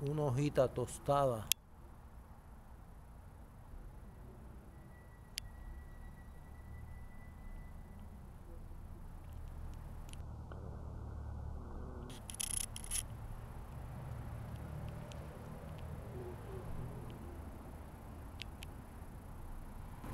una hojita tostada.